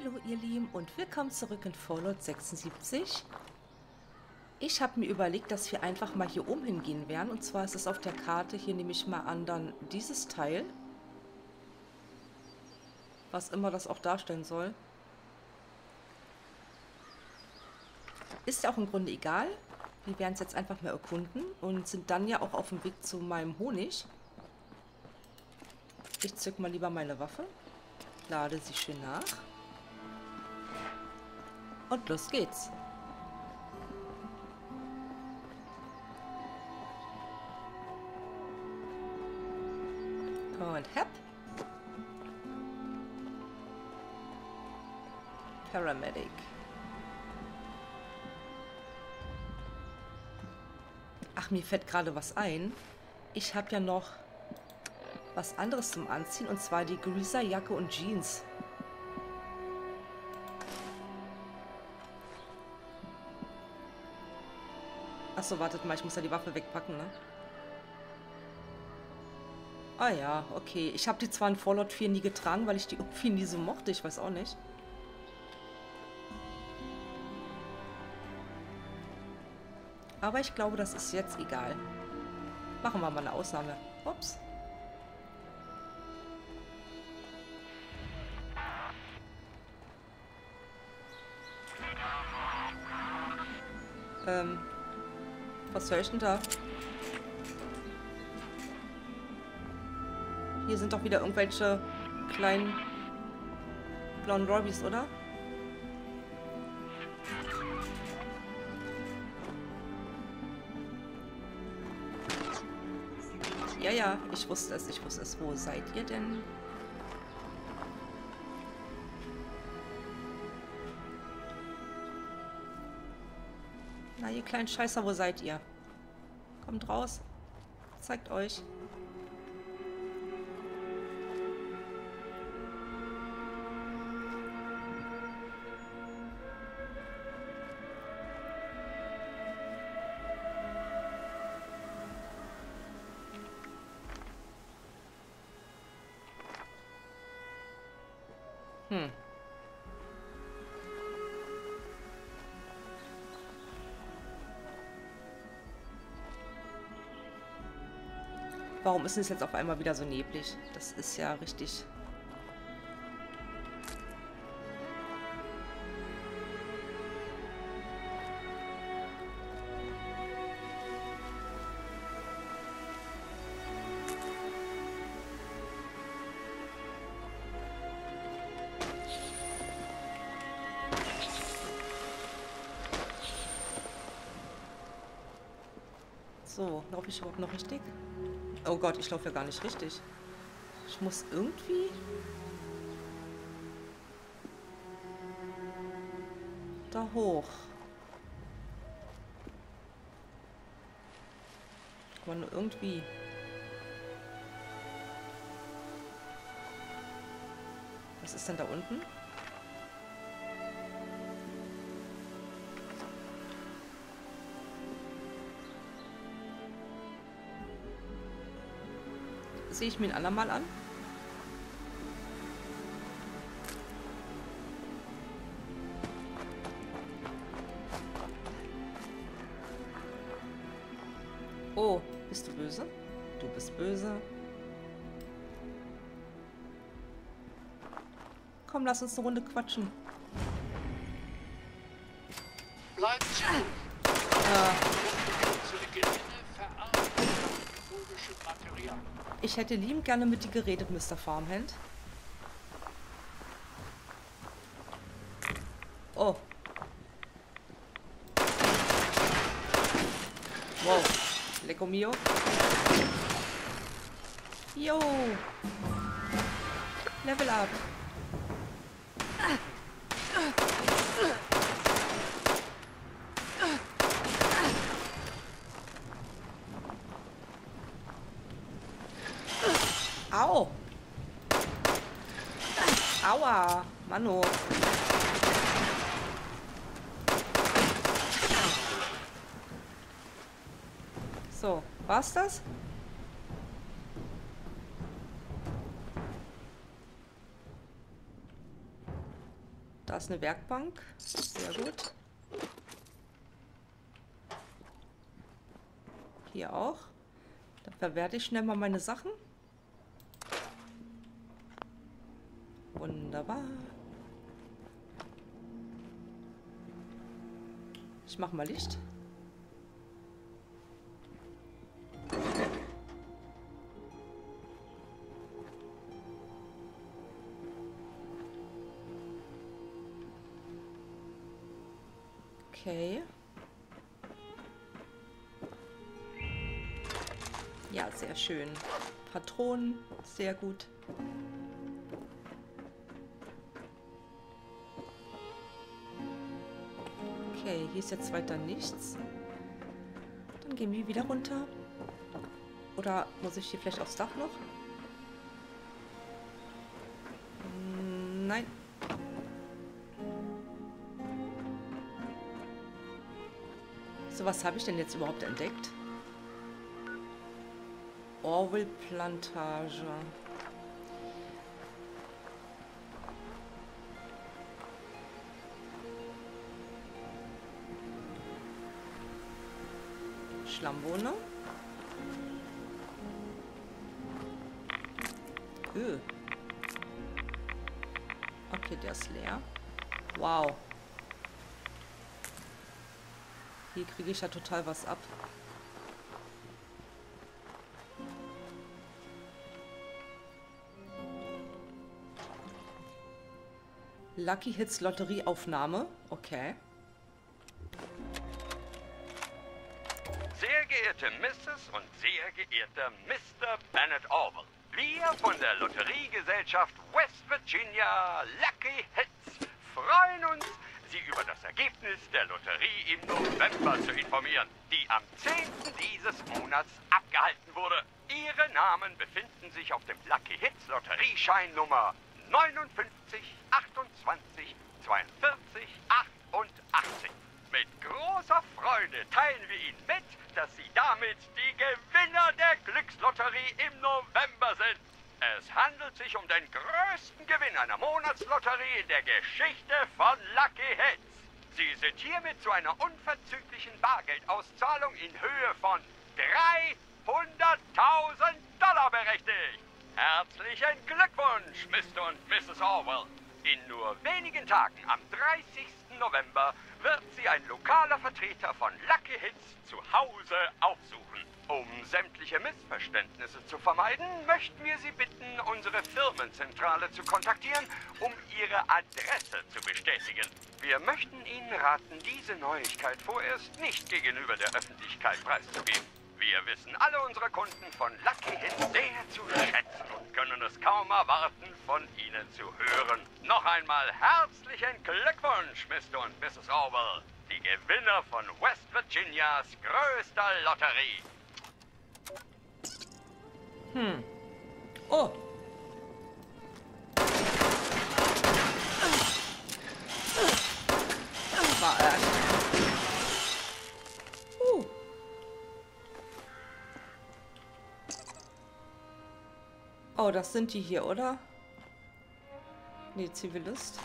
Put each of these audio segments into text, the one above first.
ihr Lieben und willkommen zurück in Fallout 76. Ich habe mir überlegt, dass wir einfach mal hier oben hingehen werden. Und zwar ist es auf der Karte, hier nehme ich mal an, dann dieses Teil. Was immer das auch darstellen soll. Ist ja auch im Grunde egal. Wir werden es jetzt einfach mal erkunden und sind dann ja auch auf dem Weg zu meinem Honig. Ich zück mal lieber meine Waffe. Lade sie schön nach. Und los geht's. Und hepp. Paramedic. Ach, mir fällt gerade was ein. Ich habe ja noch was anderes zum Anziehen und zwar die Greaser-Jacke und Jeans. Achso, wartet mal, ich muss ja die Waffe wegpacken, ne? Ah ja, okay. Ich habe die zwar in Fallout 4 nie getragen, weil ich die irgendwie nie so mochte, ich weiß auch nicht. Aber ich glaube, das ist jetzt egal. Machen wir mal eine Ausnahme. Ups. Ähm, was soll ich denn da? Hier sind doch wieder irgendwelche kleinen blauen Robbys, oder? Ja, ja, ich wusste es, ich wusste es. Wo seid ihr denn? Na, ihr kleinen Scheißer, wo seid ihr? Kommt raus. Zeigt euch. Warum ist es jetzt auf einmal wieder so neblig? Das ist ja richtig... So, laufe ich überhaupt noch richtig? Oh Gott, ich laufe ja gar nicht richtig. Ich muss irgendwie... Da hoch. Aber nur irgendwie. Was ist denn da unten? Sehe ich mir ein andermal an? Oh, bist du böse? Du bist böse. Komm, lass uns eine Runde quatschen. Bleib stehen. Äh, ich hätte liebend gerne mit dir geredet, Mr. Farmhand. Oh. Wow. Lecco mio. Yo. Level up. Au. Mano. So, war's das? Da ist eine Werkbank. Sehr gut. Hier auch. Dann verwerte ich schnell mal meine Sachen. Ich mach mal Licht. Okay. Ja, sehr schön. Patronen, sehr gut. Hier ist jetzt weiter nichts. Dann gehen wir wieder runter. Oder muss ich hier vielleicht aufs Dach noch? Hm, nein. So, was habe ich denn jetzt überhaupt entdeckt? Orwell Plantage. Schlammwohner. Öh. Okay, der ist leer. Wow. Hier kriege ich ja total was ab. Lucky Hits Lotterieaufnahme. Okay. Geehrte Mrs. und sehr geehrter Mr. Bennett Orwell, wir von der Lotteriegesellschaft West Virginia Lucky Hits freuen uns, Sie über das Ergebnis der Lotterie im November zu informieren, die am 10. dieses Monats abgehalten wurde. Ihre Namen befinden sich auf dem Lucky Hits Lotterieschein Nummer 59, 28, 42, 88. Mit großer Freude teilen wir Ihnen mit, dass Sie damit die Gewinner der Glückslotterie im November sind. Es handelt sich um den größten Gewinn einer Monatslotterie in der Geschichte von Lucky Hits. Sie sind hiermit zu einer unverzüglichen Bargeldauszahlung in Höhe von 300.000 Dollar berechtigt. Herzlichen Glückwunsch, Mr. und Mrs. Orwell. In nur wenigen Tagen, am 30. November, wird Sie ein lokaler Vertreter von Lucky Hits zu Hause aufsuchen. Um sämtliche Missverständnisse zu vermeiden, möchten wir Sie bitten, unsere Firmenzentrale zu kontaktieren, um Ihre Adresse zu bestätigen. Wir möchten Ihnen raten, diese Neuigkeit vorerst nicht gegenüber der Öffentlichkeit preiszugeben. Wir wissen alle unsere Kunden von Lucky Hit sehr zu schätzen und können es kaum erwarten, von Ihnen zu hören. Noch einmal herzlichen Glückwunsch, Mr. und Mrs. Orwell, die Gewinner von West Virginias größter Lotterie. Hm. Oh. Oh, das sind die hier, oder? Nee, Zivilist.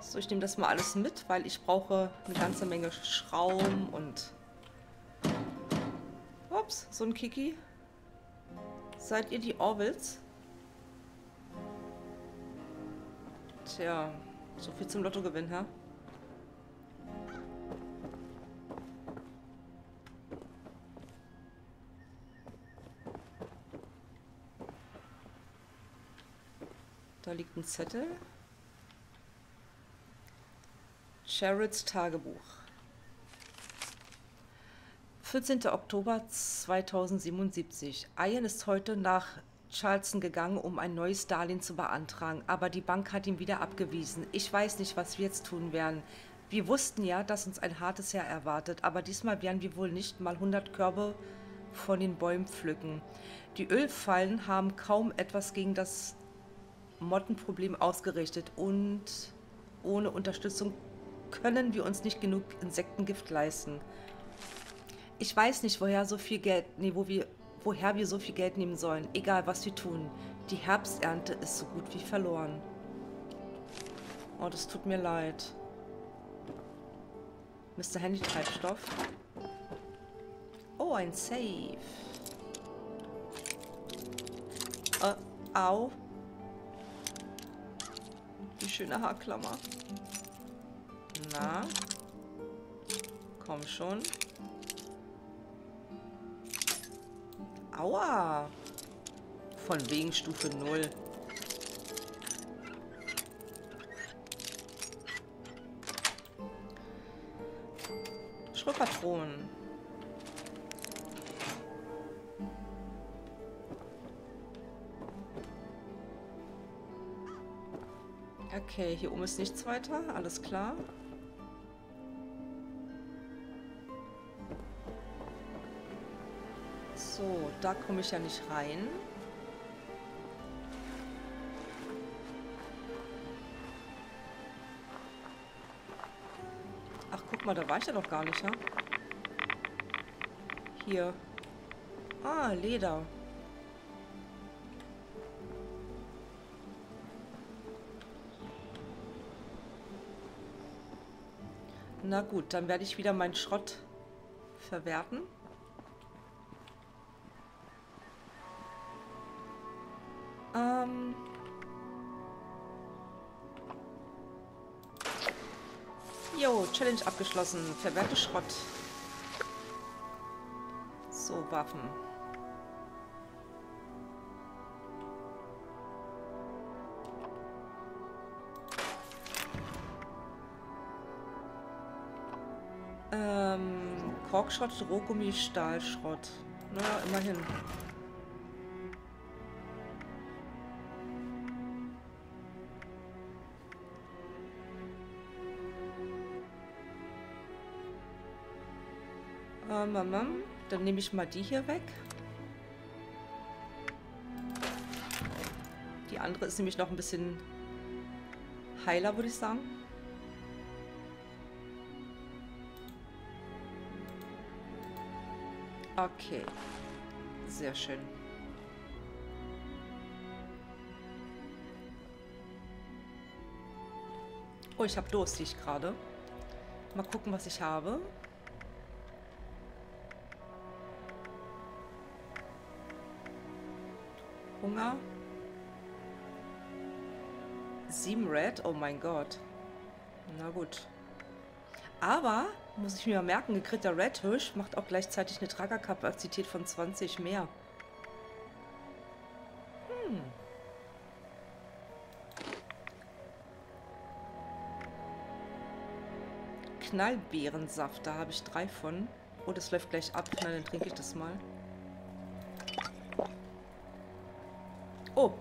So, ich nehme das mal alles mit, weil ich brauche eine ganze Menge Schrauben und... Ups, so ein Kiki. Seid ihr die Orwells? Tja, so viel zum Lottogewinn, hä? Liegt ein Zettel. Sherrods Tagebuch. 14. Oktober 2077. Ian ist heute nach Charleston gegangen, um ein neues Darlehen zu beantragen, aber die Bank hat ihn wieder abgewiesen. Ich weiß nicht, was wir jetzt tun werden. Wir wussten ja, dass uns ein hartes Jahr erwartet, aber diesmal werden wir wohl nicht mal 100 Körbe von den Bäumen pflücken. Die Ölfallen haben kaum etwas gegen das Mottenproblem ausgerichtet und ohne Unterstützung können wir uns nicht genug Insektengift leisten. Ich weiß nicht, woher so viel Geld, nee, wo wir, woher wir so viel Geld nehmen sollen. Egal, was wir tun. Die Herbsternte ist so gut wie verloren. Oh, das tut mir leid. Mr. Handy Treibstoff. Oh, ein Safe. Äh, au. Die schöne Haarklammer. Na? Komm schon. Aua. Von wegen Stufe 0. Schrotpatronen. Okay, hier oben ist nichts weiter. Alles klar. So, da komme ich ja nicht rein. Ach, guck mal, da war ich ja noch gar nicht, ja? Hier. Ah, Leder. Na gut, dann werde ich wieder meinen Schrott verwerten. Ähm jo, Challenge abgeschlossen. Verwerte Schrott. So, Waffen. Korkschrott, Rohgummi, Stahlschrott. Naja, immerhin. Ähm, ähm, ähm, dann nehme ich mal die hier weg. Die andere ist nämlich noch ein bisschen heiler, würde ich sagen. Okay. Sehr schön. Oh, ich habe Durst, sehe ich gerade. Mal gucken, was ich habe. Hunger. Sieben Red? Oh mein Gott. Na gut. Aber, muss ich mir mal merken, gekritter Red Hirsch macht auch gleichzeitig eine Tragerkapazität von 20 mehr. Hm. Knallbeerensaft, da habe ich drei von. Oh, das läuft gleich ab. Na, dann trinke ich das mal. Oh.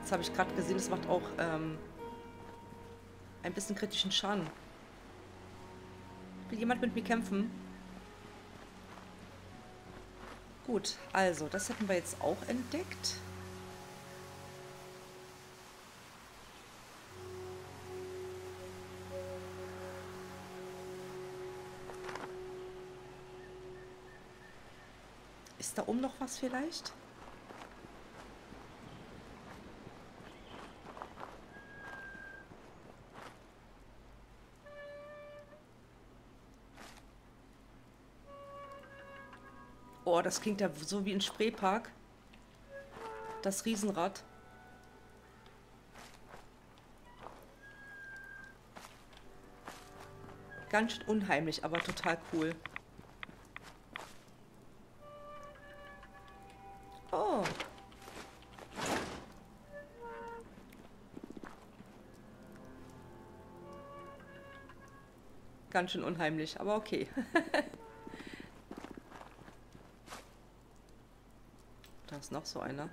Jetzt habe ich gerade gesehen, das macht auch ähm, ein bisschen kritischen Schaden. Will jemand mit mir kämpfen? Gut, also, das hätten wir jetzt auch entdeckt. Ist da oben noch was vielleicht? Oh, das klingt ja so wie ein Spreepark. Das Riesenrad. Ganz schön unheimlich, aber total cool. Oh. Ganz schön unheimlich, aber okay. ist noch so einer.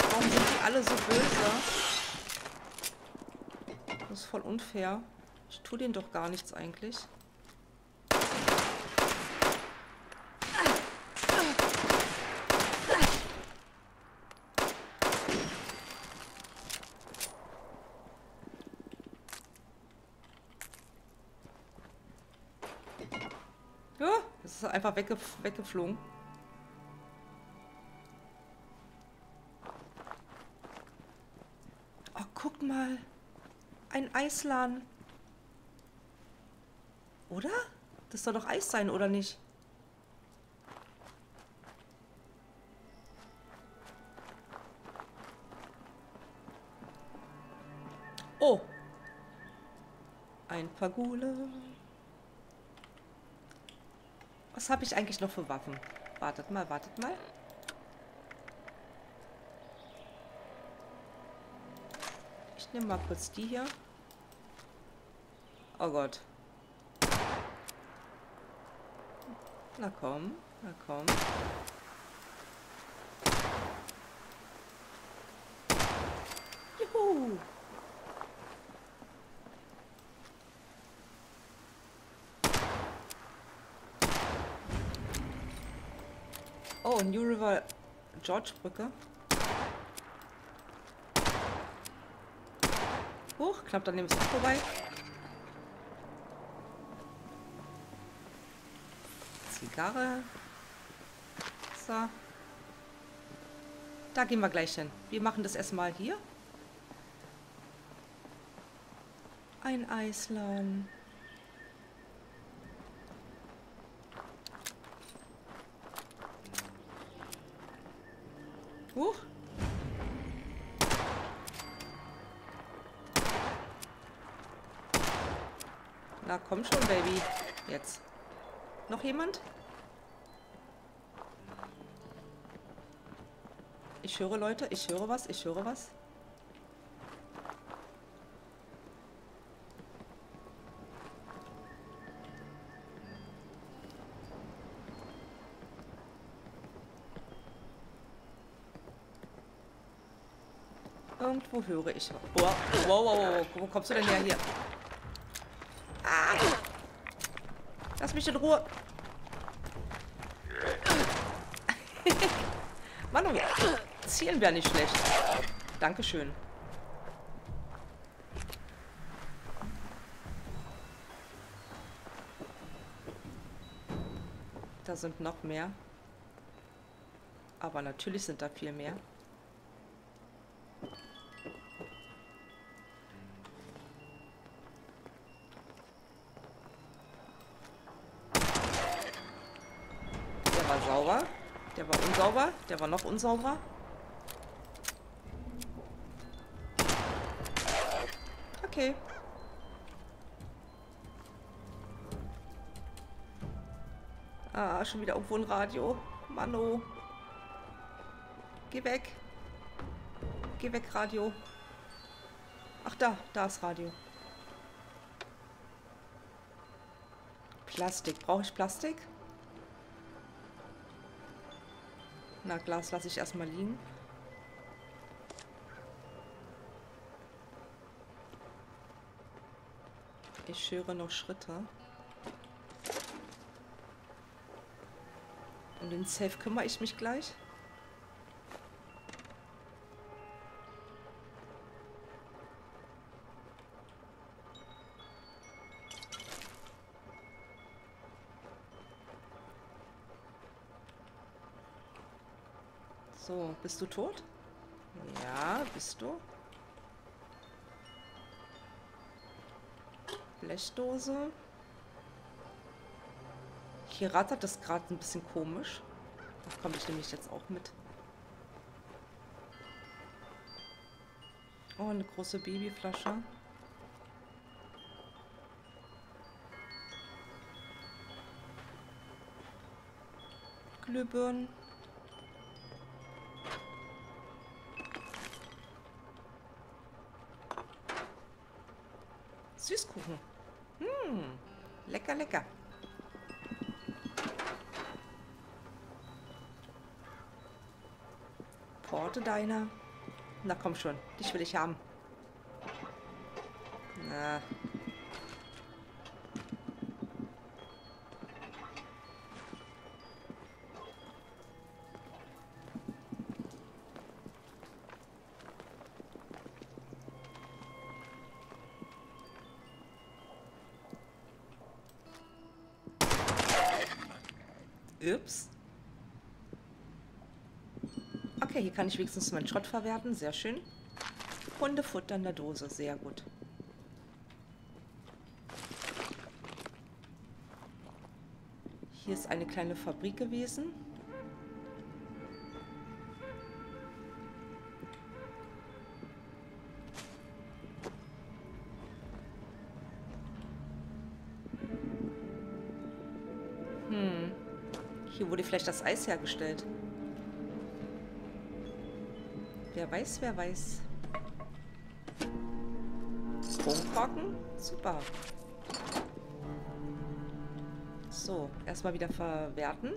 Warum sind die alle so böse? Das ist voll unfair. Ich tue denen doch gar nichts eigentlich. ist einfach weggef weggeflogen. Oh, guck mal. Ein Eislan. Oder? Das soll doch Eis sein, oder nicht? Oh. Ein Pagule. Was habe ich eigentlich noch für Waffen? Wartet mal, wartet mal. Ich nehme mal kurz die hier. Oh Gott. Na komm, na komm. Juhu! New River George Brücke. Hoch, knapp daneben ist auch vorbei. Zigarre. So. Da gehen wir gleich hin. Wir machen das erstmal hier. Ein Eisland. Na komm schon, Baby. Jetzt. Noch jemand? Ich höre Leute, ich höre was, ich höre was. Irgendwo höre ich. Wow, wow, wow, wow. Wo kommst du denn her hier? Ah. Lass mich in Ruhe. Manu, zielen wäre nicht schlecht. Dankeschön. Da sind noch mehr. Aber natürlich sind da viel mehr. Der war noch unsauber. Okay. Ah, schon wieder irgendwo ein Radio. Mano. Geh weg. Geh weg, Radio. Ach, da. Da ist Radio. Plastik. Brauche ich Plastik? Na, Glas lasse ich erstmal liegen. Ich höre noch Schritte. Um den Safe kümmere ich mich gleich. Bist du tot? Ja, bist du. Blechdose. Hier rattert das gerade ein bisschen komisch. Da komme ich nämlich jetzt auch mit. Oh, eine große Babyflasche. Glühbirnen. Süßkuchen. Hm, lecker, lecker. Porte Diner. Na komm schon, dich will ich haben. Na. Ups. Okay, hier kann ich wenigstens meinen Schrott verwerten. Sehr schön. Hundefutter in der Dose. Sehr gut. Hier ist eine kleine Fabrik gewesen. Vielleicht das Eis hergestellt. Wer weiß, wer weiß. Kronkorken? Super. So, erstmal wieder verwerten.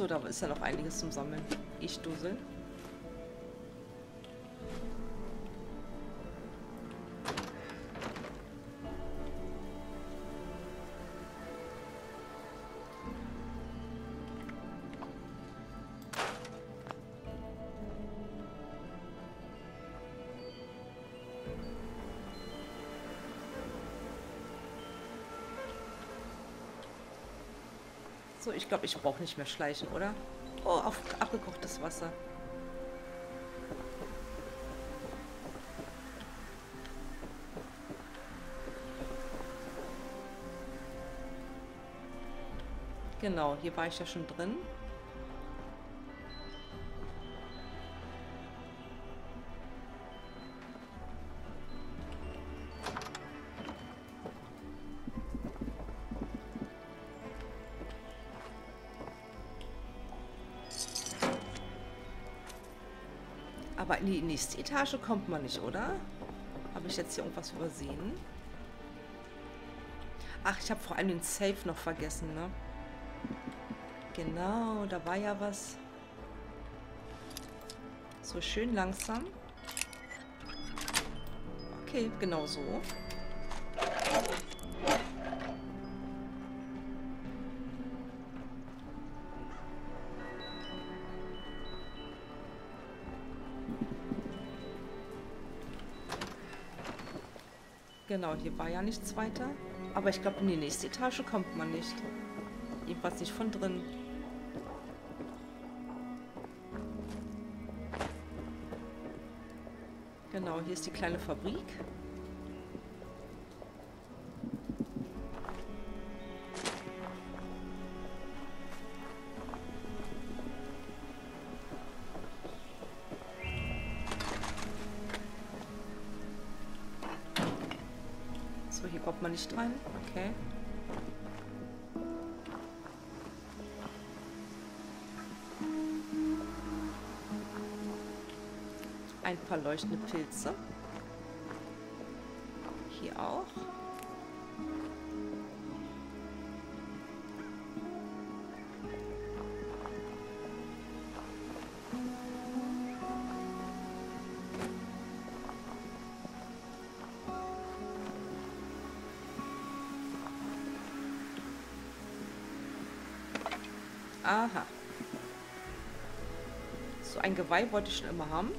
Achso, da ist ja noch einiges zum Sammeln. Ich Dussel. So, ich glaube, ich brauche nicht mehr schleichen, oder? Oh, auf abgekochtes Wasser. Genau, hier war ich ja schon drin. Nächste Etage kommt man nicht, oder? Habe ich jetzt hier irgendwas übersehen? Ach, ich habe vor allem den Safe noch vergessen, ne? Genau, da war ja was. So schön langsam. Okay, genau so. Genau, hier war ja nichts weiter. Aber ich glaube, in die nächste Etage kommt man nicht. Jedenfalls nicht von drin. Genau, hier ist die kleine Fabrik. Kommt man nicht rein. Okay. Ein paar leuchtende Pilze. Geweih wollte ich schon immer haben.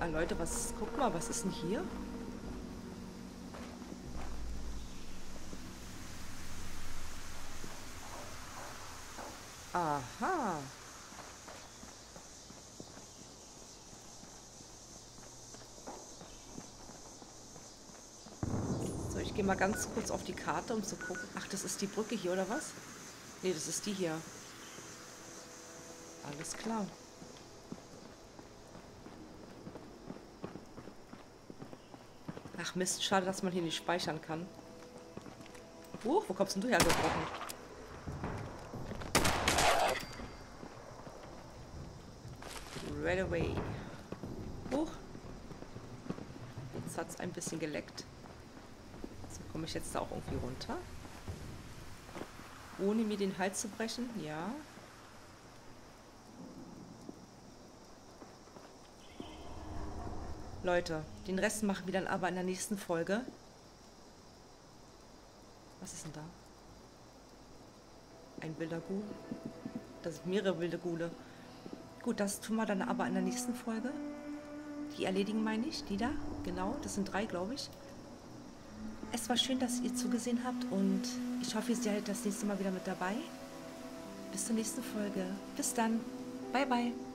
Ah, Leute, was... Guck mal, was ist denn hier? Aha. So, ich gehe mal ganz kurz auf die Karte, um zu gucken. Ach, das ist die Brücke hier, oder was? Nee, das ist die hier. Alles klar. Ach Mist, schade, dass man hier nicht speichern kann. Huch, wo kommst denn du hergebrochen? Right away. Huch. Jetzt hat es ein bisschen geleckt. Komme ich jetzt da auch irgendwie runter? Ohne mir den Hals zu brechen? Ja. Leute, den Rest machen wir dann aber in der nächsten Folge. Was ist denn da? Ein wilder Ghoul? Das sind mehrere wilde Bildergule. Gut, das tun wir dann aber in der nächsten Folge. Die erledigen meine ich, die da. Genau, das sind drei, glaube ich. Es war schön, dass ihr zugesehen habt und ich hoffe, ihr seid das nächste Mal wieder mit dabei. Bis zur nächsten Folge. Bis dann. Bye, bye.